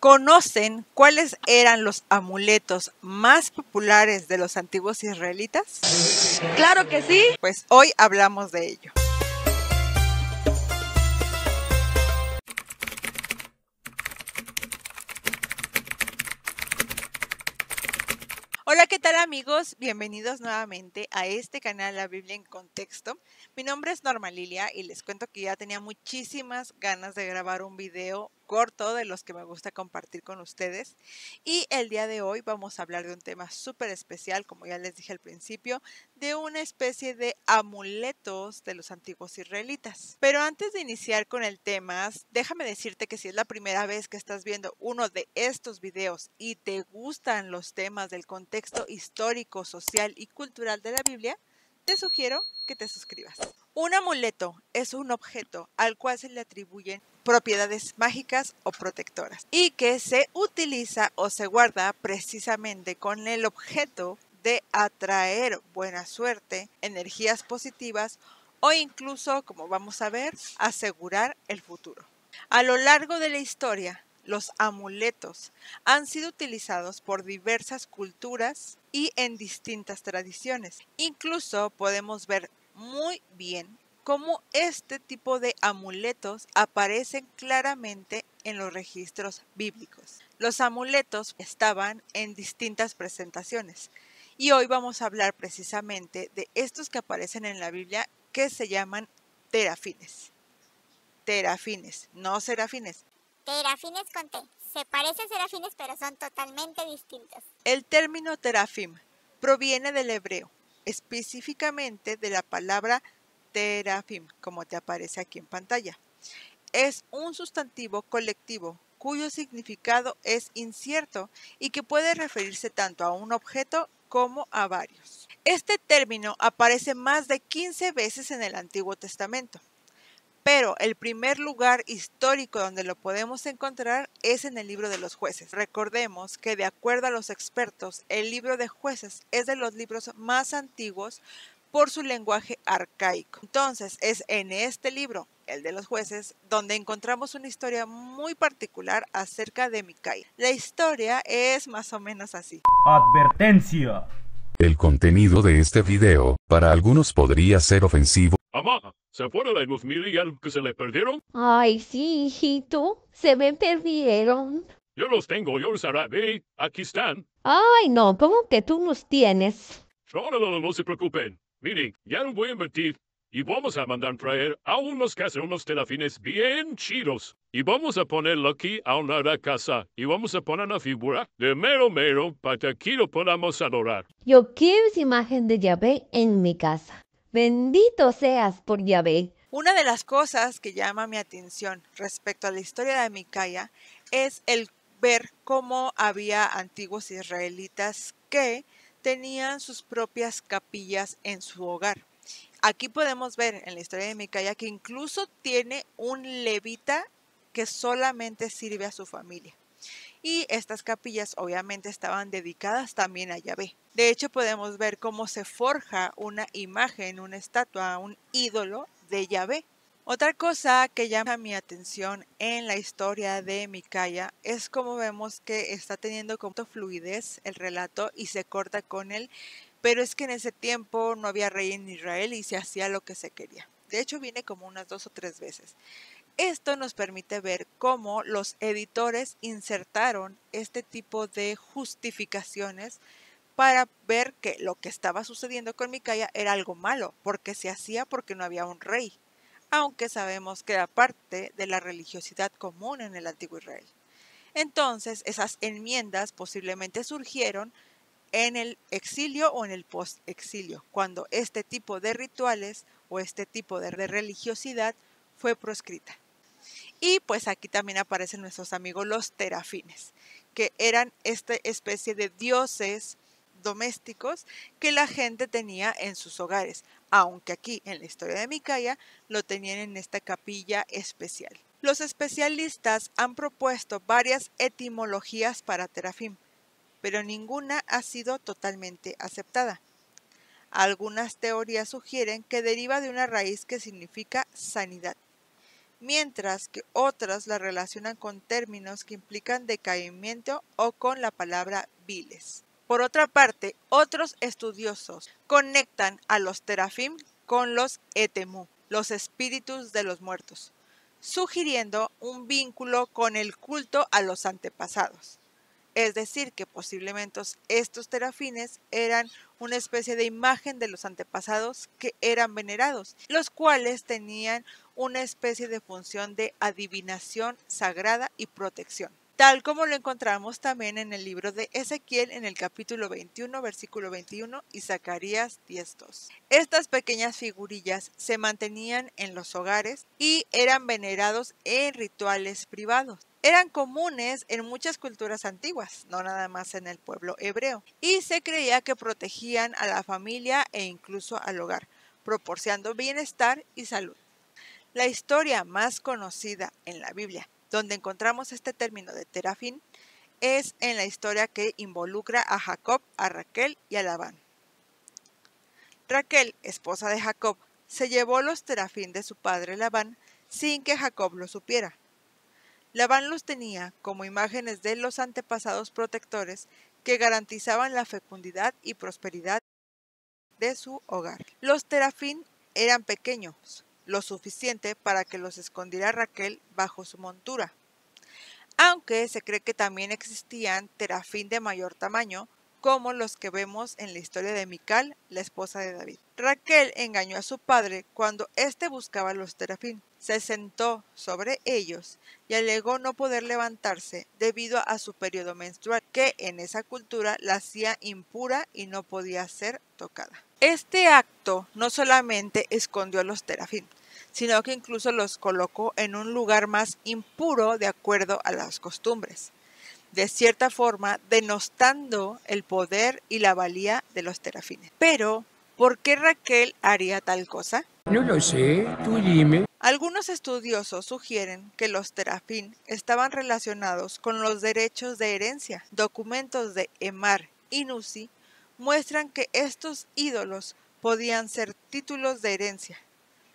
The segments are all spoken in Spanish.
¿Conocen cuáles eran los amuletos más populares de los antiguos israelitas? Claro que sí. Pues hoy hablamos de ello. Hola, ¿qué tal amigos? Bienvenidos nuevamente a este canal La Biblia en Contexto. Mi nombre es Norma Lilia y les cuento que ya tenía muchísimas ganas de grabar un video corto de los que me gusta compartir con ustedes. Y el día de hoy vamos a hablar de un tema súper especial, como ya les dije al principio, de una especie de amuletos de los antiguos israelitas. Pero antes de iniciar con el tema, déjame decirte que si es la primera vez que estás viendo uno de estos videos y te gustan los temas del contexto histórico, social y cultural de la Biblia, te sugiero que te suscribas. Un amuleto es un objeto al cual se le atribuyen propiedades mágicas o protectoras y que se utiliza o se guarda precisamente con el objeto de atraer buena suerte, energías positivas o incluso, como vamos a ver, asegurar el futuro. A lo largo de la historia, los amuletos han sido utilizados por diversas culturas y en distintas tradiciones. Incluso podemos ver muy bien cómo este tipo de amuletos aparecen claramente en los registros bíblicos. Los amuletos estaban en distintas presentaciones y hoy vamos a hablar precisamente de estos que aparecen en la Biblia que se llaman terafines. Terafines, no serafines. Terafines con T. Se parecen serafines pero son totalmente distintos. El término terafim proviene del hebreo, específicamente de la palabra terafim, como te aparece aquí en pantalla. Es un sustantivo colectivo cuyo significado es incierto y que puede referirse tanto a un objeto como a varios. Este término aparece más de 15 veces en el Antiguo Testamento, pero el primer lugar histórico donde lo podemos encontrar es en el libro de los jueces. Recordemos que de acuerdo a los expertos, el libro de jueces es de los libros más antiguos por su lenguaje arcaico. Entonces, es en este libro, el de los jueces, donde encontramos una historia muy particular acerca de Micaía. La historia es más o menos así. Advertencia. El contenido de este video, para algunos podría ser ofensivo. Mamá, ¿se fueron mil y algo que se le perdieron? Ay, sí, hijito, se me perdieron. Yo los tengo, yo los haré. Ve, aquí están. Ay, no, ¿cómo que tú los tienes? No, no, no, no se preocupen. Miren, ya no voy a invertir y vamos a mandar traer a unos unos telafines bien chidos. Y vamos a ponerlo aquí a una casa. Y vamos a poner una figura de mero mero para que aquí lo podamos adorar. Yo quiero esa imagen de Yahvé en mi casa. Bendito seas por Yahvé. Una de las cosas que llama mi atención respecto a la historia de Micaía es el ver cómo había antiguos israelitas que tenían sus propias capillas en su hogar. Aquí podemos ver en la historia de Micaía que incluso tiene un levita que solamente sirve a su familia. Y estas capillas obviamente estaban dedicadas también a Yahvé. De hecho podemos ver cómo se forja una imagen, una estatua, un ídolo de Yahvé. Otra cosa que llama mi atención en la historia de Micaía es como vemos que está teniendo como fluidez el relato y se corta con él, pero es que en ese tiempo no había rey en Israel y se hacía lo que se quería. De hecho viene como unas dos o tres veces. Esto nos permite ver cómo los editores insertaron este tipo de justificaciones para ver que lo que estaba sucediendo con Micaía era algo malo, porque se hacía porque no había un rey aunque sabemos que era parte de la religiosidad común en el antiguo Israel. Entonces, esas enmiendas posiblemente surgieron en el exilio o en el post-exilio, cuando este tipo de rituales o este tipo de religiosidad fue proscrita. Y pues aquí también aparecen nuestros amigos los terafines, que eran esta especie de dioses domésticos que la gente tenía en sus hogares, aunque aquí en la historia de Micaía lo tenían en esta capilla especial. Los especialistas han propuesto varias etimologías para terafim, pero ninguna ha sido totalmente aceptada. Algunas teorías sugieren que deriva de una raíz que significa sanidad, mientras que otras la relacionan con términos que implican decaimiento o con la palabra viles. Por otra parte, otros estudiosos conectan a los terafim con los etemu, los espíritus de los muertos, sugiriendo un vínculo con el culto a los antepasados. Es decir, que posiblemente estos terafines eran una especie de imagen de los antepasados que eran venerados, los cuales tenían una especie de función de adivinación sagrada y protección tal como lo encontramos también en el libro de Ezequiel en el capítulo 21, versículo 21 y Zacarías 10.2. Estas pequeñas figurillas se mantenían en los hogares y eran venerados en rituales privados. Eran comunes en muchas culturas antiguas, no nada más en el pueblo hebreo, y se creía que protegían a la familia e incluso al hogar, proporcionando bienestar y salud. La historia más conocida en la Biblia donde encontramos este término de terafín es en la historia que involucra a Jacob, a Raquel y a Labán. Raquel, esposa de Jacob, se llevó los terafín de su padre Labán sin que Jacob lo supiera. Labán los tenía como imágenes de los antepasados protectores que garantizaban la fecundidad y prosperidad de su hogar. Los terafín eran pequeños, lo suficiente para que los escondiera Raquel bajo su montura. Aunque se cree que también existían terafín de mayor tamaño, como los que vemos en la historia de Mical, la esposa de David. Raquel engañó a su padre cuando éste buscaba los terafín. Se sentó sobre ellos y alegó no poder levantarse debido a su periodo menstrual, que en esa cultura la hacía impura y no podía ser tocada. Este acto no solamente escondió los terafín, sino que incluso los colocó en un lugar más impuro de acuerdo a las costumbres, de cierta forma denostando el poder y la valía de los terafines. Pero, ¿por qué Raquel haría tal cosa? No lo sé, tú dime. Algunos estudiosos sugieren que los terafín estaban relacionados con los derechos de herencia. Documentos de Emar y Nusi muestran que estos ídolos podían ser títulos de herencia,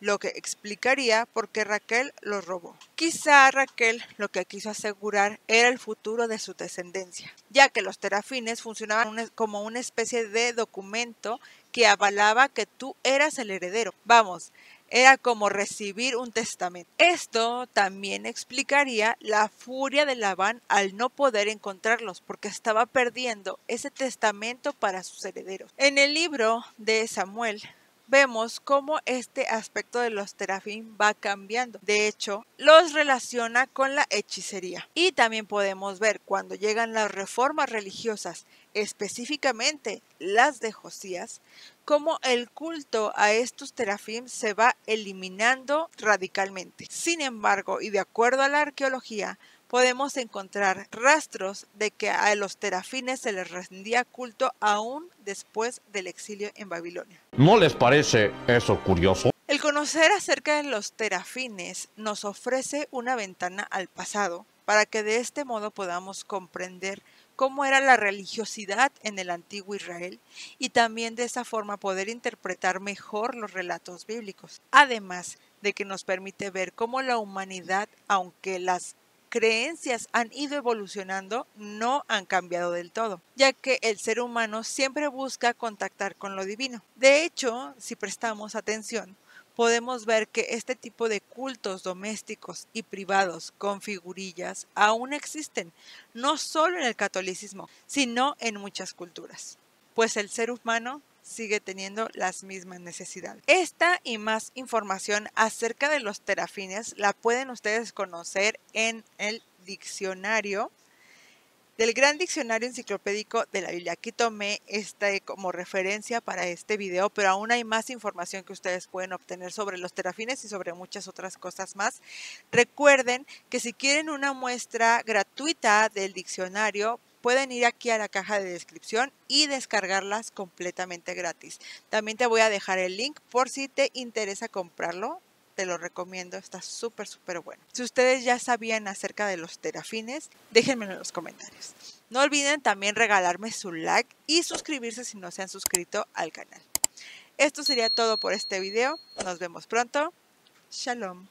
lo que explicaría por qué Raquel los robó. Quizá Raquel lo que quiso asegurar era el futuro de su descendencia, ya que los terafines funcionaban como una especie de documento que avalaba que tú eras el heredero. Vamos, era como recibir un testamento. Esto también explicaría la furia de Labán al no poder encontrarlos porque estaba perdiendo ese testamento para sus herederos. En el libro de Samuel vemos cómo este aspecto de los terafín va cambiando. De hecho, los relaciona con la hechicería. Y también podemos ver cuando llegan las reformas religiosas, específicamente las de Josías, cómo el culto a estos terafim se va eliminando radicalmente. Sin embargo, y de acuerdo a la arqueología, podemos encontrar rastros de que a los terafines se les rendía culto aún después del exilio en Babilonia. ¿No les parece eso curioso? El conocer acerca de los terafines nos ofrece una ventana al pasado para que de este modo podamos comprender cómo era la religiosidad en el antiguo Israel y también de esa forma poder interpretar mejor los relatos bíblicos. Además de que nos permite ver cómo la humanidad, aunque las creencias han ido evolucionando, no han cambiado del todo, ya que el ser humano siempre busca contactar con lo divino. De hecho, si prestamos atención, podemos ver que este tipo de cultos domésticos y privados con figurillas aún existen, no solo en el catolicismo, sino en muchas culturas, pues el ser humano sigue teniendo las mismas necesidades. Esta y más información acerca de los terafines la pueden ustedes conocer en el diccionario del gran diccionario enciclopédico de la Biblia. Aquí tomé este como referencia para este video, pero aún hay más información que ustedes pueden obtener sobre los terafines y sobre muchas otras cosas más. Recuerden que si quieren una muestra gratuita del diccionario, pueden ir aquí a la caja de descripción y descargarlas completamente gratis. También te voy a dejar el link por si te interesa comprarlo. Te lo recomiendo, está súper, súper bueno. Si ustedes ya sabían acerca de los terafines, déjenmelo en los comentarios. No olviden también regalarme su like y suscribirse si no se han suscrito al canal. Esto sería todo por este video. Nos vemos pronto. Shalom.